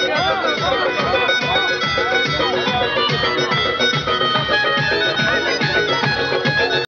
Hallelujah.